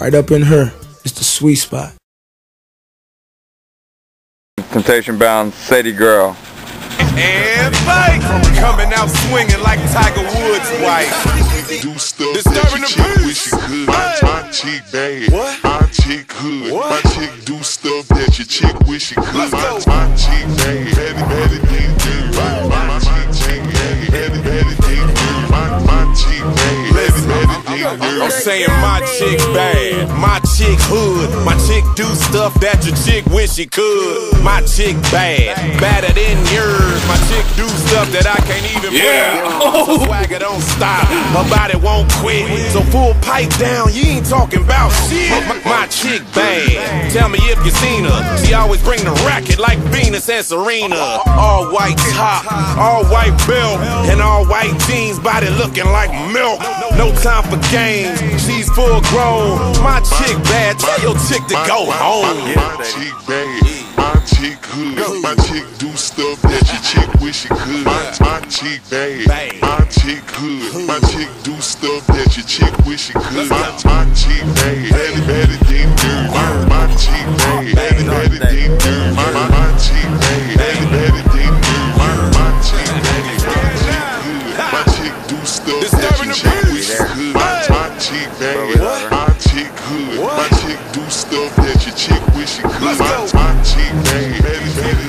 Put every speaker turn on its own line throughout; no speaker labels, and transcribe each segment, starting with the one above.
Right up in her. It's the sweet spot.
Temptation bound Sadie girl.
And fight! Coming out swinging like Tiger Woods' wife.
Do stuff
Disturbing
that
the
your chick
peace.
wish she could.
Hey.
My chick bad.
What?
My chick hood.
What?
My chick do stuff that your chick wish she could. My, my chick bad. Betty, Betty, ding, ding. My, my,
I'm saying my chick bad, my chick hood, my chick do stuff that your chick wish she could. My chick bad, badder than yours. My chick do stuff that I can't even yeah. So swagger don't stop, her body won't quit. So full pipe down, you ain't talking about shit. My, my chick bad, tell me if you seen her. She always bring the racket like Venus and Serena. All white top, all white belt, and all white jeans, body looking like milk. No time for games, she's full grown. My chick bad, tell your chick to go home.
My chick bad, my chick hood, my chick do stuff that your chick wish she could. My, chick bad, my chick hood, my chick do stuff that your chick wish she could. My, my chick bad, my chick bad, my chick hood, my chick do stuff that your chick wish she could.
Let's
My,
go.
my chick bad, Betty, ding,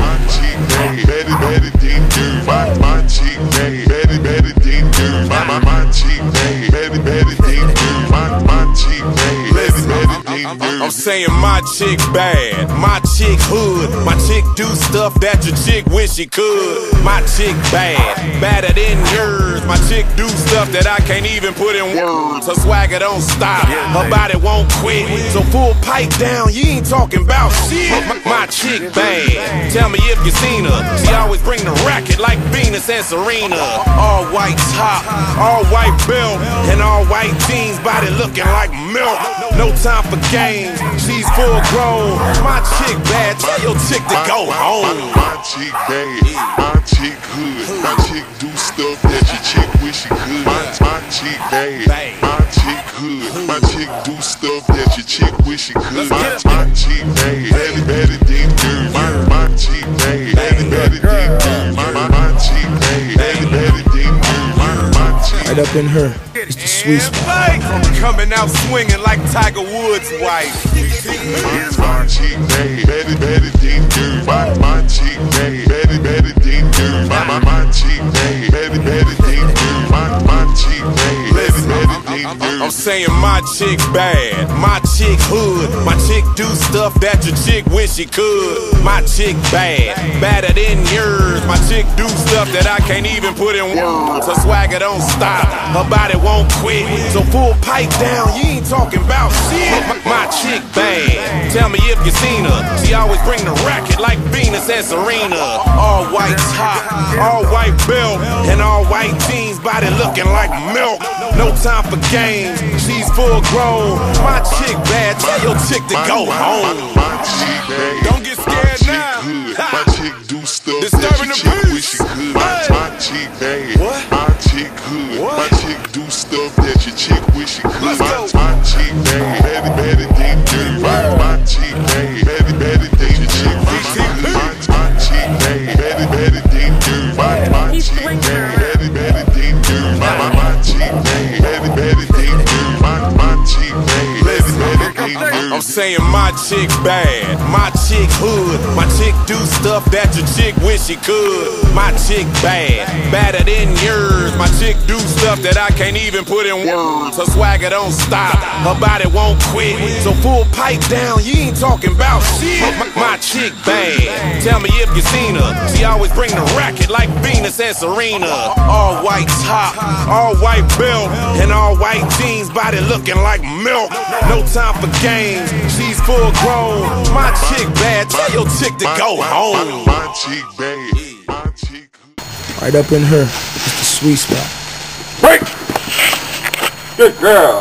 my chick bad, Betty, Betty, ding, ding. My, my chick bad, Betty, Betty, ding, ding. My, my, my chick bad, Betty, Betty, ding, ding. My, my chick bad, Betty, Betty, ding, ding.
I'm saying my chick bad, my chick hood, my chick do stuff that your chick wish she could. My chick bad, badder than yours. My chick do stuff that I can't even put in words. Her swagger don't stop, her body won't quit. So full pipe down, you ain't talking about shit. My, chick bad, tell me if you seen her. She always bring the racket like Venus and Serena. All white top, all white belt, and all white jeans, body looking like milk. No time for games, she's full grown. My chick bad, tell your chick to go
My,
home.
my chick bad, my chick hood, my chick do stuff that your chick wish she could. My, my chick bad, my chick hood, my chick do stuff that your chick wish she could. My, my chick bad, Betty, Betty, ding, ding. My, my chick bad, Betty, Betty, ding, ding. My, my, my chick bad, Betty, Betty, ding, ding. My, my chick
Right up in her. It's the sweet spot.
Coming out swinging like Tiger Woods' wife.
My, my chick bad, Betty,
I'm saying my chick bad, my chick hood, my chick do stuff that your chick wish she could. My chick bad, badder than chick do stuff that I can't even put in words. Her swagger don't stop, her body won't quit. So full pipe down, you ain't talking about shit. My, chick bad, tell me if you seen her. She always bring the racket like Venus and Serena. All white top, all white belt, and all white jeans, body looking like milk. No time for games, she's full grown. My chick bad, tell your chick to go home.
Stuff that your chick wish she could. My, my chick.
I'm saying my chick bad, my chick hood, my chick do stuff that your chick wish she could. My chick bad, badder than yours. My chick do stuff that I can't even put in words. Her swagger don't stop, her body won't quit. So full pipe down, you ain't talking about shit. My, my chick bad, tell me if you seen her. She always bring the racket like Venus and Serena. All white top, all white belt, and all white jeans, body looking like milk. No time for games, she's full grown. My chick bad, tell your chick to go
My,
home.
my chick bad. My chick.
Right up in her. It's the sweet spot.
Break! Good girl.